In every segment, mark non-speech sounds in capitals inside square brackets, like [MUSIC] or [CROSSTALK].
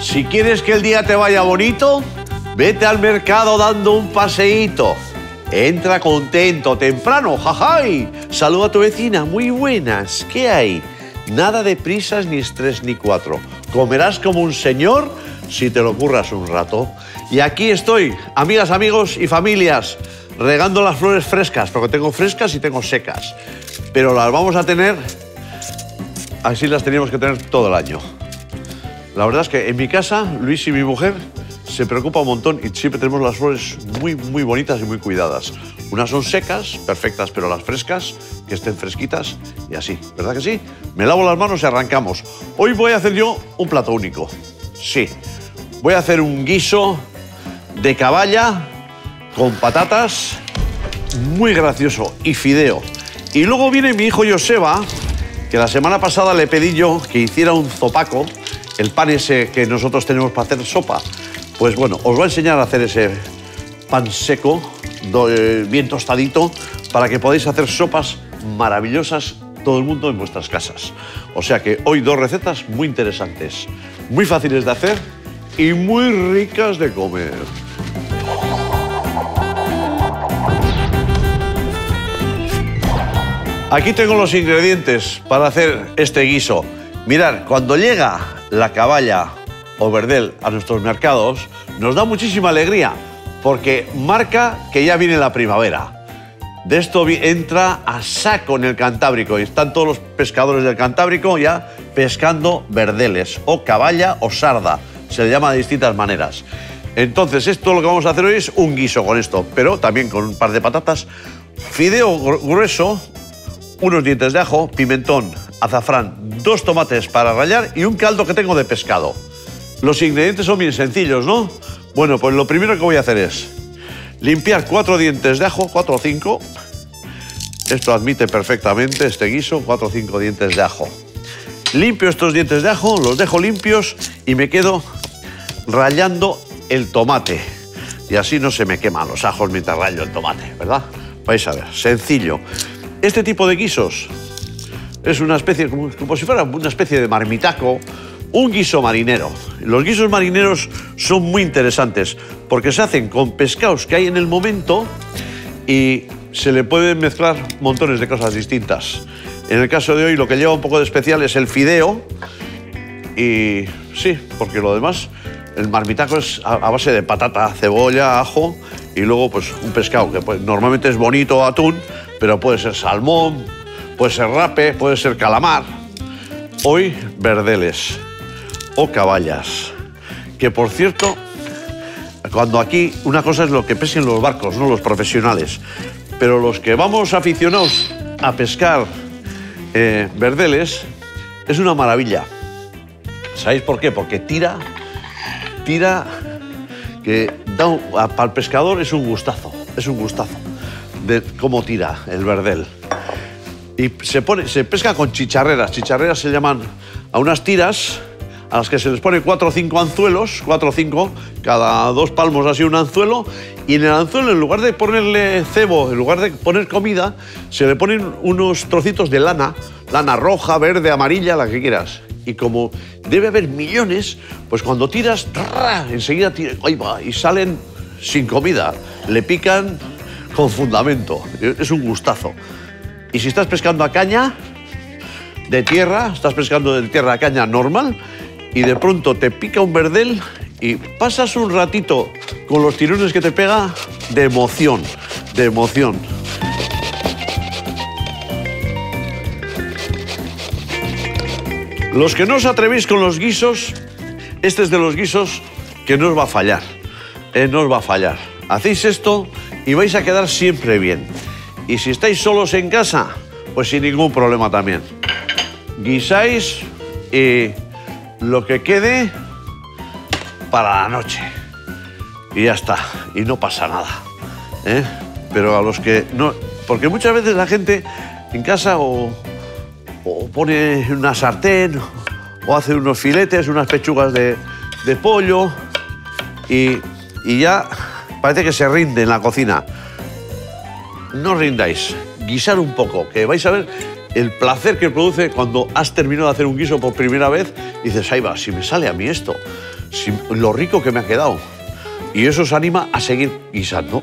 Si quieres que el día te vaya bonito, vete al mercado dando un paseíto. Entra contento, temprano, jajay. Saluda a tu vecina, muy buenas. ¿Qué hay? Nada de prisas, ni estrés, ni cuatro. Comerás como un señor si te lo curras un rato. Y aquí estoy, amigas, amigos y familias, regando las flores frescas, porque tengo frescas y tengo secas. Pero las vamos a tener, así las teníamos que tener todo el año. La verdad es que en mi casa, Luis y mi mujer se preocupa un montón y siempre tenemos las flores muy, muy bonitas y muy cuidadas. Unas son secas, perfectas, pero las frescas, que estén fresquitas y así, ¿verdad que sí? Me lavo las manos y arrancamos. Hoy voy a hacer yo un plato único. Sí, voy a hacer un guiso de caballa con patatas, muy gracioso, y fideo. Y luego viene mi hijo Joseba, que la semana pasada le pedí yo que hiciera un zopaco, el pan ese que nosotros tenemos para hacer sopa. Pues bueno, os voy a enseñar a hacer ese pan seco, eh, bien tostadito, para que podáis hacer sopas maravillosas todo el mundo en vuestras casas. O sea que hoy dos recetas muy interesantes, muy fáciles de hacer y muy ricas de comer. Aquí tengo los ingredientes para hacer este guiso. Mirad, cuando llega la caballa o verdel a nuestros mercados, nos da muchísima alegría porque marca que ya viene la primavera. De esto entra a saco en el Cantábrico y están todos los pescadores del Cantábrico ya pescando verdeles o caballa o sarda. Se le llama de distintas maneras. Entonces, esto lo que vamos a hacer hoy es un guiso con esto, pero también con un par de patatas, fideo gru- grueso, unos dientes de ajo, pimentón, azafrán, dos tomates para rallar y un caldo que tengo de pescado. Los ingredientes son bien sencillos, ¿no? Bueno, pues lo primero que voy a hacer es limpiar cuatro dientes de ajo, cuatro o cinco. Esto admite perfectamente este guiso, cuatro o cinco dientes de ajo. Limpio estos dientes de ajo, los dejo limpios y me quedo rallando el tomate. Y así no se me queman los ajos mientras rayo el tomate, ¿verdad? Vais a ver, sencillo. Este tipo de guisos es una especie, como, si fuera una especie de marmitaco, un guiso marinero. Los guisos marineros son muy interesantes porque se hacen con pescados que hay en el momento y se le pueden mezclar montones de cosas distintas. En el caso de hoy lo que lleva un poco de especial es el fideo y sí, porque lo demás, el marmitaco es a, a base de patata, cebolla, ajo y luego pues un pescado que pues, normalmente es bonito atún, pero puede ser salmón, puede ser rape, puede ser calamar. Hoy verdeles o caballas, que por cierto, cuando aquí una cosa es lo que pesquen los barcos, no los profesionales, pero los que vamos aficionados a pescar eh, verdeles es una maravilla. ¿Sabéis por qué? Porque tira, tira, que da para el pescador es un gustazo, es un gustazo de cómo tira el verdel. Y se, pone, se pesca con chicharreras. Chicharreras se llaman a unas tiras a las que se les pone cuatro o cinco anzuelos, cuatro o cinco, cada dos palmos así un anzuelo, y en el anzuelo, en lugar de ponerle cebo, en lugar de poner comida, se le ponen unos trocitos de lana, lana roja, verde, amarilla, la que quieras. Y como debe haber millones, pues cuando tiras, ¡tra! enseguida ahí y salen sin comida, le pican con fundamento. Es un gustazo. Y si estás pescando a caña, de tierra, estás pescando de tierra a caña normal y de pronto te pica un verdel y pasas un ratito con los tirones que te pega de emoción, de emoción. Los que no os atrevéis con los guisos, este es de los guisos que no os va a fallar. eh, no os va a fallar. Hacéis esto y vais a quedar siempre bien. Y si estáis solos en casa, pues sin ningún problema también. Guisáis y lo que quede para la noche. Y ya está. Y no pasa nada. ¿eh? Pero a los que no. Porque muchas veces la gente en casa o, o pone una sartén o hace unos filetes, unas pechugas de, de pollo y, y ya parece que se rinde en la cocina. No rindáis, guisar un poco, que vais a ver el placer que produce cuando has terminado de hacer un guiso por primera vez y dices, ahí va, si me sale a mí esto, lo rico que me ha quedado. Y eso os anima a seguir guisando.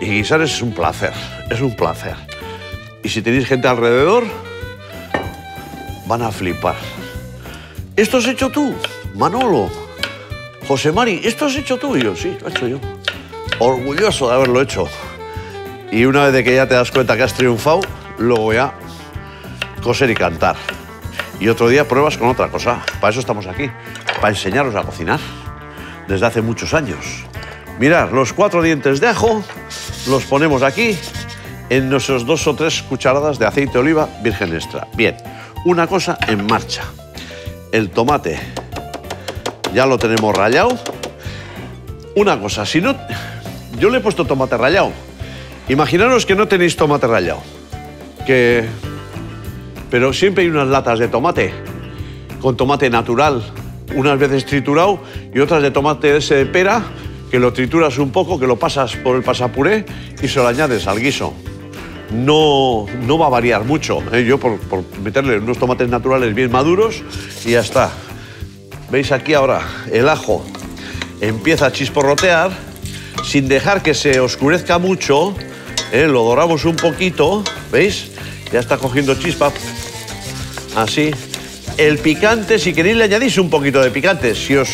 Y guisar es un placer, es un placer. Y si tenéis gente alrededor, van a flipar. ¿Esto has hecho tú, Manolo? José Mari, ¿esto has hecho tú? Y yo, sí, lo he hecho yo. Orgulloso de haberlo hecho. Y una vez de que ya te das cuenta que has triunfado, luego ya coser y cantar. Y otro día pruebas con otra cosa. Para eso estamos aquí, para enseñaros a cocinar. Desde hace muchos años. Mirad, los cuatro dientes de ajo los ponemos aquí en nuestros dos o tres cucharadas de aceite de oliva virgen extra. Bien, una cosa en marcha. El tomate ya lo tenemos rallado. Una cosa, si no... Yo le he puesto tomate rallado. Imaginaros que no tenéis tomate rallado. Que... Pero siempre hay unas latas de tomate con tomate natural, unas veces triturado y otras de tomate ese de pera, que lo trituras un poco, que lo pasas por el pasapuré y se lo añades al guiso. No, no va a variar mucho. ¿eh? Yo por, por meterle unos tomates naturales bien maduros y ya está. ¿Veis aquí ahora? El ajo empieza a chisporrotear sin dejar que se oscurezca mucho. ¿Eh? Lo doramos un poquito, ¿veis? Ya está cogiendo chispa. Así. El picante, si queréis le añadís un poquito de picante. Si, os,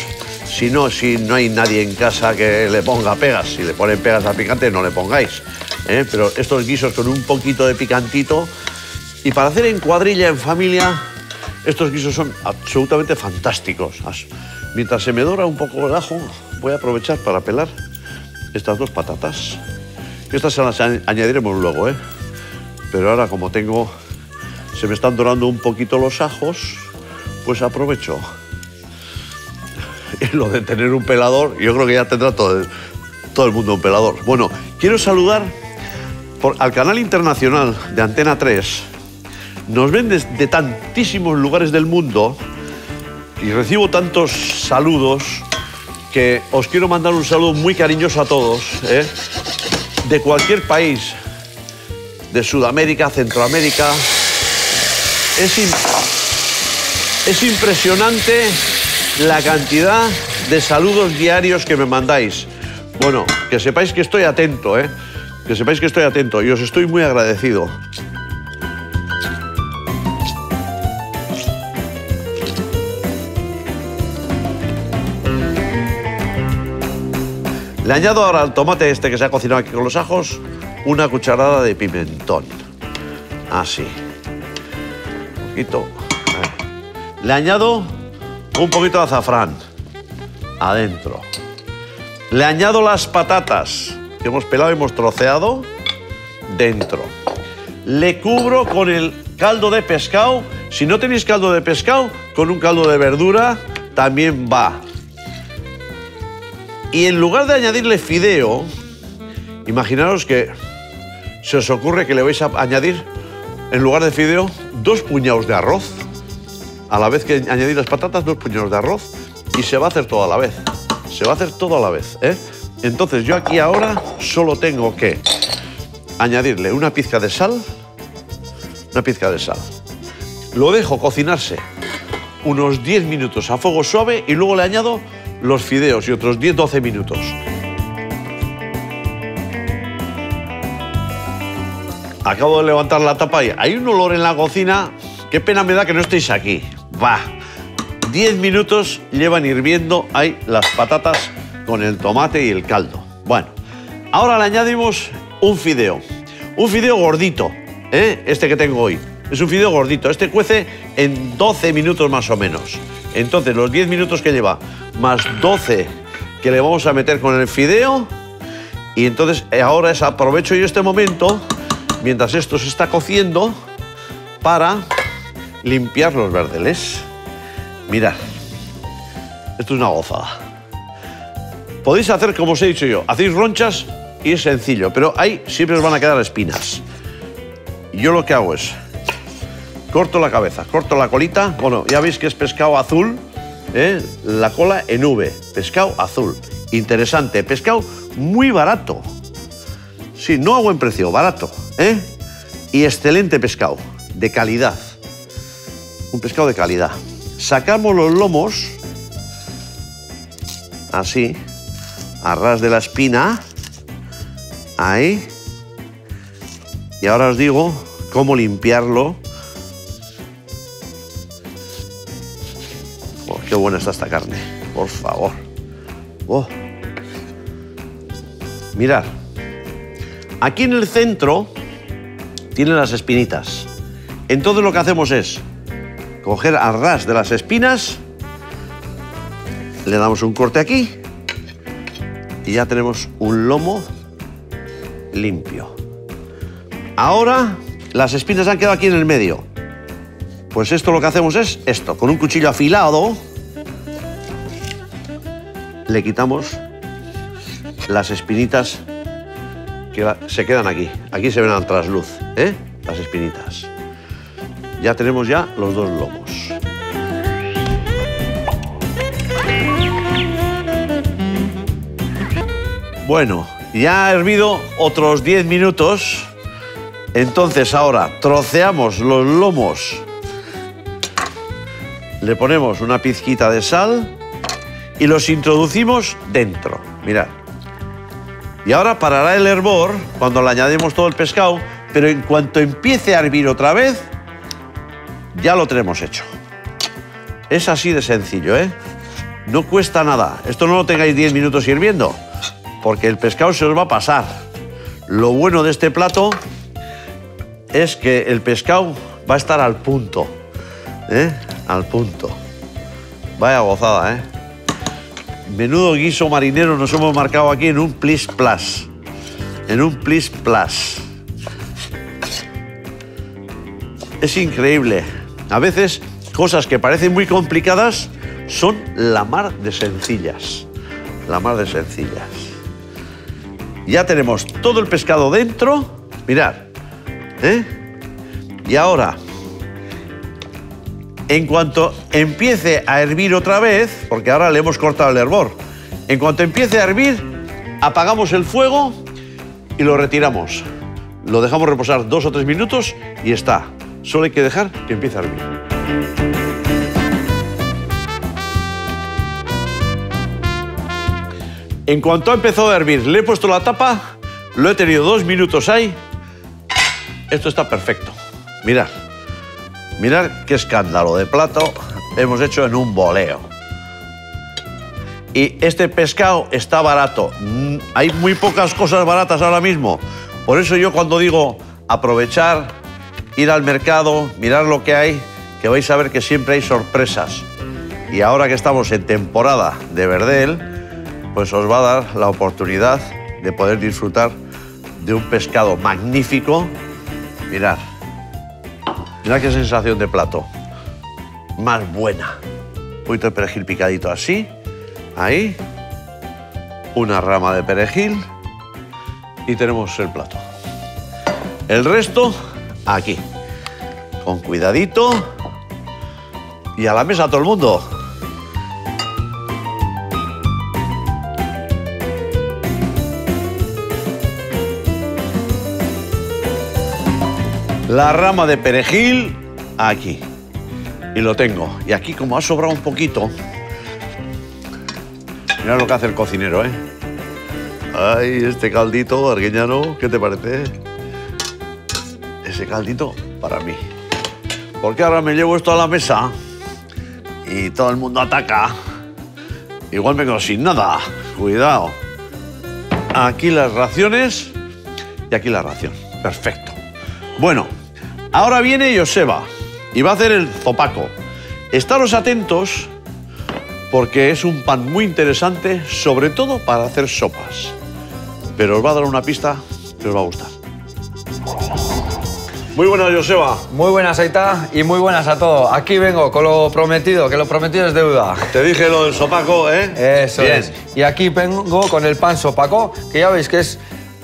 si no, si no hay nadie en casa que le ponga pegas. Si le ponen pegas al picante, no le pongáis. ¿eh? Pero estos guisos con un poquito de picantito. Y para hacer en cuadrilla, en familia, estos guisos son absolutamente fantásticos. Mientras se me dora un poco el ajo, voy a aprovechar para pelar estas dos patatas. Estas se las añadiremos luego, ¿eh? Pero ahora como tengo... Se me están dorando un poquito los ajos, pues aprovecho. [LAUGHS] Lo de tener un pelador, yo creo que ya tendrá todo el, todo el mundo un pelador. Bueno, quiero saludar al canal internacional de Antena 3. Nos ven desde tantísimos lugares del mundo y recibo tantos saludos que os quiero mandar un saludo muy cariñoso a todos, ¿eh? De cualquier país, de Sudamérica, Centroamérica. Es, es impresionante la cantidad de saludos diarios que me mandáis. Bueno, que sepáis que estoy atento, ¿eh? Que sepáis que estoy atento y os estoy muy agradecido. Le añado ahora al tomate este que se ha cocinado aquí con los ajos una cucharada de pimentón. Así. Un poquito. Le añado un poquito de azafrán. Adentro. Le añado las patatas que hemos pelado y hemos troceado. Dentro. Le cubro con el caldo de pescado. Si no tenéis caldo de pescado, con un caldo de verdura también va. Y en lugar de añadirle fideo, imaginaros que se os ocurre que le vais a añadir, en lugar de fideo, dos puñados de arroz. A la vez que añadir las patatas, dos puñados de arroz. Y se va a hacer todo a la vez. Se va a hacer todo a la vez. ¿eh? Entonces yo aquí ahora solo tengo que añadirle una pizca de sal. Una pizca de sal. Lo dejo cocinarse unos 10 minutos a fuego suave y luego le añado los fideos y otros 10-12 minutos. Acabo de levantar la tapa y hay un olor en la cocina. Qué pena me da que no estéis aquí. Va. 10 minutos llevan hirviendo ahí las patatas con el tomate y el caldo. Bueno, ahora le añadimos un fideo. Un fideo gordito, ¿eh? este que tengo hoy. Es un fideo gordito. Este cuece en 12 minutos más o menos. Entonces, los 10 minutos que lleva más 12 que le vamos a meter con el fideo. Y entonces eh, ahora es, aprovecho yo este momento, mientras esto se está cociendo, para limpiar los verdeles. Mirad, esto es una gozada. Podéis hacer como os he dicho yo, hacéis ronchas y es sencillo, pero ahí siempre os van a quedar espinas. Yo lo que hago es, corto la cabeza, corto la colita, bueno, ya veis que es pescado azul, ¿eh? la cola en V, pescado azul. Interesante, pescado muy barato. Sí, no a buen precio, barato. ¿eh? Y excelente pescado, de calidad. Un pescado de calidad. Sacamos los lomos así, a ras de la espina. Ahí. Y ahora os digo cómo limpiarlo. Qué buena está esta carne, por favor. Oh. Mirad, aquí en el centro tiene las espinitas. Entonces lo que hacemos es coger a ras de las espinas, le damos un corte aquí y ya tenemos un lomo limpio. Ahora las espinas han quedado aquí en el medio. Pues esto lo que hacemos es esto, con un cuchillo afilado le quitamos las espinitas que se quedan aquí. Aquí se ven al trasluz, ¿eh? las espinitas. Ya tenemos ya los dos lomos. Bueno, ya ha hervido otros 10 minutos. Entonces ahora troceamos los lomos. Le ponemos una pizquita de sal y los introducimos dentro. Mirad. Y ahora parará el hervor cuando le añadimos todo el pescado, pero en cuanto empiece a hervir otra vez, ya lo tenemos hecho. Es así de sencillo, ¿eh? No cuesta nada. Esto no lo tengáis 10 minutos hirviendo, porque el pescado se os va a pasar. Lo bueno de este plato es que el pescado va a estar al punto, ¿eh? Al punto. Vaya gozada, ¿eh? Menudo guiso marinero nos hemos marcado aquí en un plis plus. En un plis plus. Es increíble. A veces cosas que parecen muy complicadas son la mar de sencillas. La mar de sencillas. Ya tenemos todo el pescado dentro. Mirad. ¿eh? Y ahora en cuanto empiece a hervir otra vez, porque ahora le hemos cortado el hervor, en cuanto empiece a hervir, apagamos el fuego y lo retiramos. Lo dejamos reposar dos o tres minutos y está. Solo hay que dejar que empiece a hervir. En cuanto ha empezado a hervir, le he puesto la tapa, lo he tenido dos minutos ahí. Esto está perfecto. Mirad. Mirad qué escándalo de plato hemos hecho en un boleo. Y este pescado está barato. Mm, hay muy pocas cosas baratas ahora mismo. Por eso yo cuando digo aprovechar, ir al mercado, mirar lo que hay, que vais a ver que siempre hay sorpresas. Y ahora que estamos en temporada de verdel, pues os va a dar la oportunidad de poder disfrutar de un pescado magnífico. Mirad, Mira qué sensación de plato. Más buena. Un poquito de perejil picadito así. Ahí. Una rama de perejil. Y tenemos el plato. El resto, aquí. Con cuidadito. Y a la mesa todo el mundo. La rama de perejil aquí. Y lo tengo. Y aquí, como ha sobrado un poquito, mira lo que hace el cocinero, ¿eh? Ay, este caldito argueñano, ¿qué te parece? Ese caldito para mí. Porque ahora me llevo esto a la mesa y todo el mundo ataca. Igual me quedo sin nada. Cuidado. Aquí las raciones y aquí la ración. Perfecto. Bueno, Ahora viene Joseba y va a hacer el zopaco. Estaros atentos porque es un pan muy interesante, sobre todo para hacer sopas. Pero os va a dar una pista que os va a gustar. Muy buenas, Joseba. Muy buenas, Aita, y muy buenas a todos. Aquí vengo con lo prometido, que lo prometido es deuda. Te dije lo del sopaco, ¿eh? Eso es. Y aquí vengo con el pan sopaco, que ya veis que es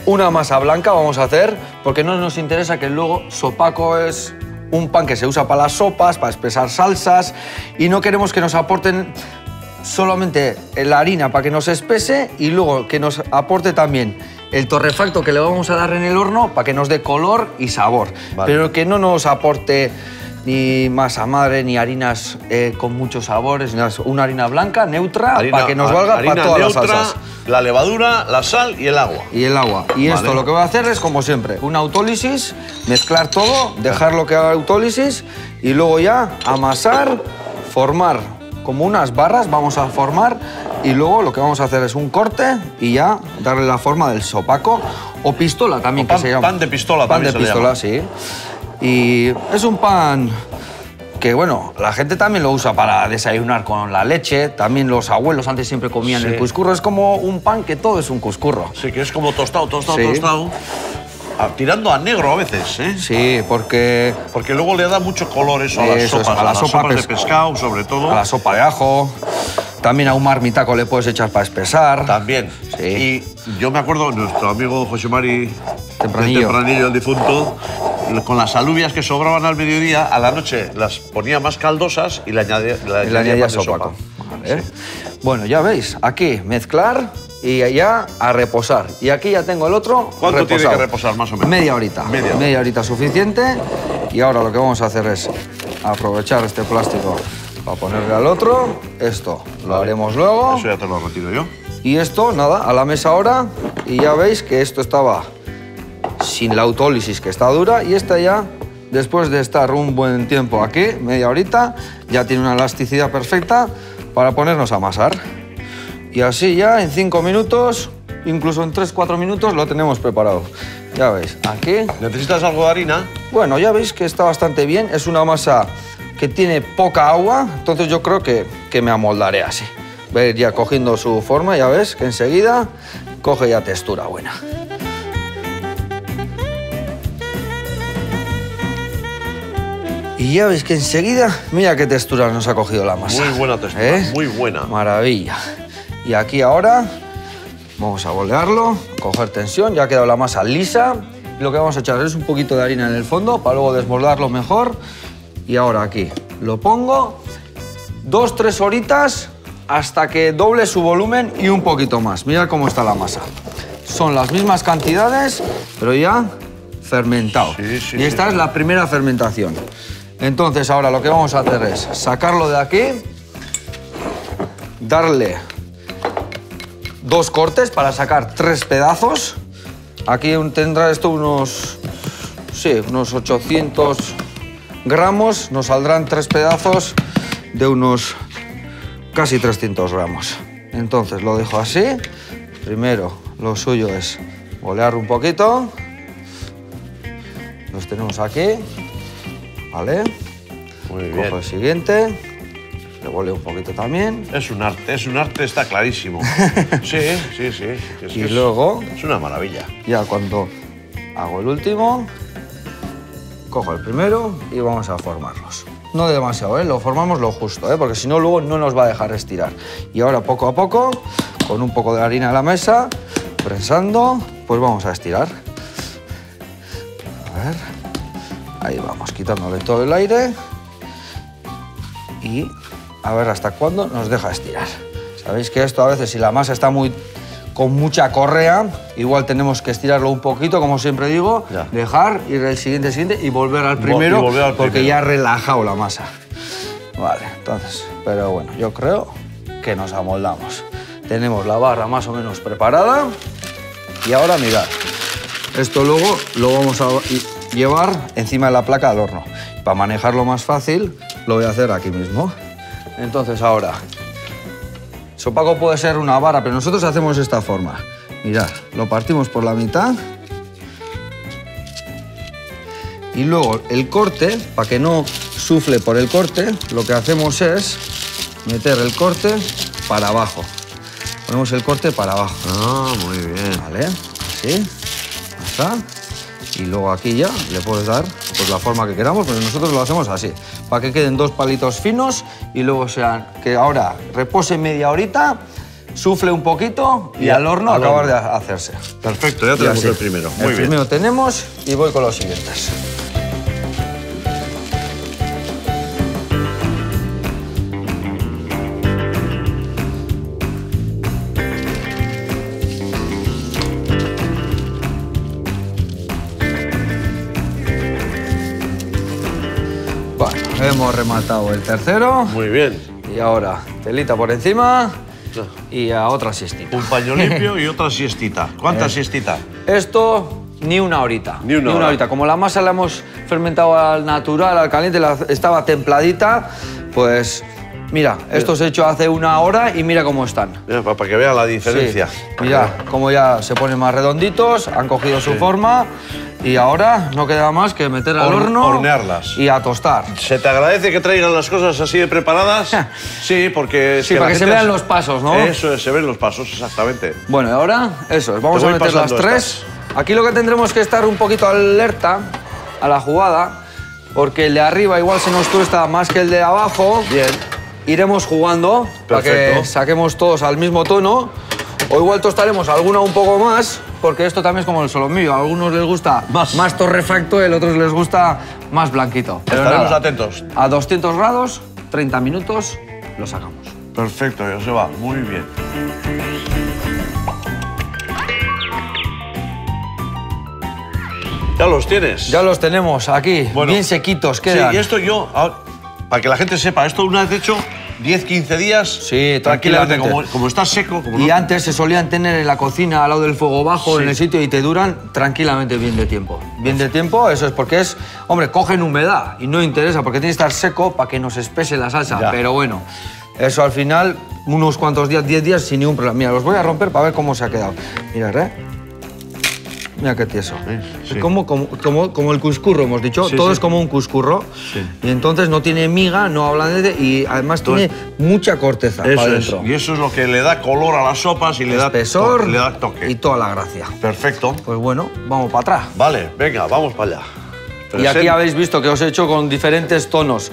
una masa blanca vamos a hacer, porque no nos interesa que luego sopaco es un pan que se usa para las sopas, para espesar salsas, y no queremos que nos aporten solamente la harina para que nos espese y luego que nos aporte también el torrefacto que le vamos a dar en el horno para que nos dé color y sabor, pero que no nos aporte ni masa madre, ni harinas eh, con muchos sabores, una harina blanca, neutra, Harina- para que nos valga para todas neutra, las salsas. La levadura, la sal y el agua. Y el agua. Y Vale. esto lo que voy a hacer es, como siempre, una autólisis, mezclar todo, dejarlo que haga autólisis y luego ya amasar, formar como unas barras, vamos a formar y luego lo que vamos a hacer es un corte y ya darle la forma del sopaco o pistola también O pan- que se llama. pan de pistola Pan también de se le pistola, llama. sí. Y es un pan que bueno, la gente también lo usa para desayunar con la leche, también los abuelos antes siempre comían Sí. el cuscurro, es como un pan que todo es un cuscurro. Sí, que es como tostado, tostado, Sí. tostado. Ah, tirando a negro a veces, ¿eh? Sí, porque Porque luego le da mucho color eso a las Eso es, sopas, a la las sopa sopas de pes- pescado, sobre todo. a la sopa de ajo, también a un marmitaco le puedes echar para espesar. También. Sí. Y yo me acuerdo, nuestro amigo José Mari Tempranillo. del Tempranillo, el difunto, con las alubias que sobraban al mediodía, a la noche las ponía más caldosas y le añadía, le añadía más sopa. Bueno, ya veis, aquí mezclar y ya a reposar. Y aquí ya tengo el otro ¿Cuánto tiene que reposar, más o menos? Media horita. Media. horita suficiente. Y ahora lo que vamos a hacer es aprovechar este plástico para ponerle al otro. Esto lo Vale. haremos luego. Eso ya te lo retiro yo. Y esto, nada, a la mesa ahora. Y ya veis que esto estaba sin la autólisis que está dura. Y esta ya, después de estar un buen tiempo aquí, media horita, ya tiene una elasticidad perfecta para ponernos a amasar. Y así ya en cinco minutos, incluso en tres, cuatro minutos, lo tenemos preparado. Ya veis, aquí. ¿Necesitas algo de harina? Bueno, ya veis que está bastante bien. Es una masa que tiene poca agua, entonces yo creo que, que me amoldaré así. Ver ya cogiendo su forma, ya ves que enseguida coge ya textura buena. Y ya veis que enseguida, mira qué textura nos ha cogido la masa. Muy buena textura, ¿Eh? muy buena. Maravilla. Y aquí ahora vamos a bolearlo, coger tensión, ya ha quedado la masa lisa. Lo que vamos a echar es un poquito de harina en el fondo para luego desbordarlo mejor. Y ahora aquí lo pongo dos, tres horitas hasta que doble su volumen y un poquito más. Mira cómo está la masa. Son las mismas cantidades, pero ya fermentado. Sí, sí, y esta sí. es la primera fermentación. Entonces ahora lo que vamos a hacer es sacarlo de aquí, darle dos cortes para sacar tres pedazos. Aquí tendrá esto unos, sí, unos 800 gramos. Nos saldrán tres pedazos de unos casi 300 gramos. Entonces lo dejo así. Primero lo suyo es bolear un poquito. Los tenemos aquí. ¿Vale? Muy Cojo bien. el siguiente. Le boleo un poquito también. Es un arte, es un arte, está clarísimo. [LAUGHS] sí, sí, sí. Es, Y luego- Es una maravilla. Ya cuando hago el último, cojo el primero y vamos a formarlos. No demasiado, ¿eh? lo formamos lo justo, ¿eh? porque si no luego no nos va a dejar estirar. Y ahora poco a poco, con un poco de harina a la mesa, prensando, pues vamos a estirar. Ahí vamos, quitándole todo el aire y a ver hasta cuándo nos deja estirar. Sabéis que esto a veces si la masa está muy con mucha correa, igual tenemos que estirarlo un poquito, como siempre digo, Ya. dejar, ir el siguiente, siguiente y volver al primero, volver al porque primero. ya ha relajado la masa. Vale, entonces, pero bueno, yo creo que nos amoldamos. Tenemos la barra más o menos preparada y ahora mirad, esto luego lo vamos a llevar encima de la placa del horno. Para manejarlo más fácil, lo voy a hacer aquí mismo. Entonces ahora, sopaco puede ser una vara, pero nosotros hacemos esta forma. Mirad, lo partimos por la mitad. Y luego el corte, para que no sufle por el corte, lo que hacemos es meter el corte para abajo. Ponemos el corte para abajo. Ah, muy bien. ¿Vale? Así. está. Y luego aquí ya le puedes dar pues, la forma que queramos, pero nosotros lo hacemos así. Para que queden dos palitos finos y luego sean. Que ahora repose media horita, sufle un poquito y, Y al horno al acabar horno. de hacerse. Perfecto, ya tenemos el primero. Muy el bien. primero tenemos y voy con los siguientes. Hemos rematado el tercero. Muy bien. Y ahora, telita por encima y a otra siestita. Un paño limpio y otra siestita. ¿Cuánta Eh. siestita? Esto ni una horita. Ni una hora. horita. Como la masa la hemos fermentado al natural, al caliente, la- estaba templadita, pues mira, esto se ha hecho hace una hora y mira cómo están. Mira, para, que vea la diferencia. Sí. Mira, cómo ya se ponen más redonditos, han cogido su forma y ahora no queda más que meter al Hor- horno hornearlas. y a tostar. ¿Se te agradece que traigan las cosas así de preparadas? [LAUGHS] Sí, porque... es Sí, la para que se vean es- los pasos, ¿no? Eso es, se ven los pasos, exactamente. Bueno, y ahora eso, es, vamos a meter las tres. Aquí lo que tendremos que estar un poquito alerta a la jugada, porque el de arriba igual se nos tuesta más que el de abajo. Bien. Iremos jugando para que Perfecto. saquemos todos al mismo tono. O igual tostaremos alguna un poco más, porque esto también es como el solomillo. A algunos les gusta Más. más, torrefacto a otros les gusta más blanquito. Pero Estaremos nada, atentos. A 200 grados, 30 minutos, lo sacamos. Perfecto, Joseba, muy bien. Ya los tienes. Ya los tenemos aquí, Bueno, bien sequitos Sí, quedan. y esto yo, ah, para que la gente sepa, esto una vez hecho 10, 15 días. Sí, tranquilamente. Como, como está seco, como Y no- antes se solían tener en la cocina al lado del fuego bajo Sí. en el sitio y te duran tranquilamente bien de tiempo. Bien de tiempo, eso es porque es, hombre, cogen humedad y no interesa porque tiene que estar seco para que nos espese la salsa. Ya. Pero bueno, eso al final, unos cuantos días, 10 días sin ningún problema. Mira, los voy a romper para ver cómo se ha quedado. Mira, ¿eh? Mira qué tieso. Sí. Es como, como, como, como el cuscurro, hemos dicho. Sí, Todo es como un cuscurro. Sí. Y entonces no tiene miga, no ablandece y además tiene mucha corteza para Eso es. adentro. Y eso es lo que le da color a las sopas y le da, espesor to- le da toque. y toda la gracia. Perfecto. Pues bueno, vamos para atrás. Vale, venga, vamos para allá. Y aquí habéis visto que os he hecho con diferentes tonos.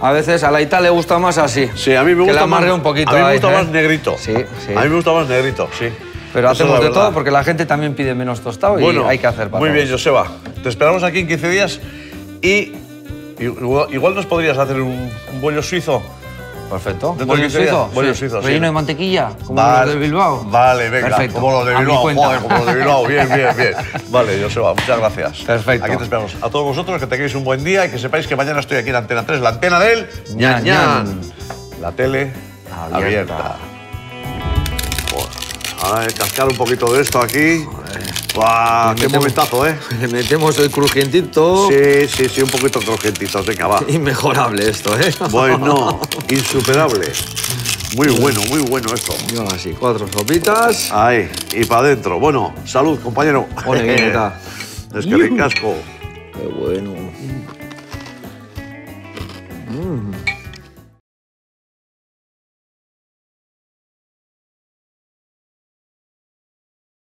A veces a la Ita le gusta más así. Sí, a mí me que gusta la más. un poquito. A mí me ahí, gusta ¿eh? más negrito. Sí, sí. A mí me gusta más negrito, sí. Pero Esa es hacemos de todo porque la gente también pide menos tostado y hay que hacer para Muy bien. Joseba. Te esperamos aquí en 15 días y igual, igual nos podrías hacer un, un bollo suizo. Perfecto. Bollo 15 días, suizo. bollo sí. suizo, sí. Relleno de mantequilla, como los de Bilbao. Vale, venga. Perfecto. Como los de Bilbao, joder, como los de Bilbao. Bien, bien, [LAUGHS] bien. Vale, Joseba, muchas gracias. Perfecto. Aquí te esperamos. A todos vosotros que tengáis un buen día y que sepáis que mañana estoy aquí en Antena 3, la antena del ñan. ñan. La tele Abierta. abierta. A ver, cascar un poquito de esto aquí. ¡Guau! ¡Qué metemos- momentazo, eh! [LAUGHS] Le metemos el crujientito. Sí, sí, sí, un poquito crujentitos. Venga, va. Inmejorable esto, ¿eh? [LAUGHS] Bueno, insuperable. Muy bueno, muy bueno esto. Y ahora sí, cuatro sopitas. Ahí, y para adentro. Bueno, salud, compañero. Ole. [LAUGHS] Es que ricasco. Qué bueno.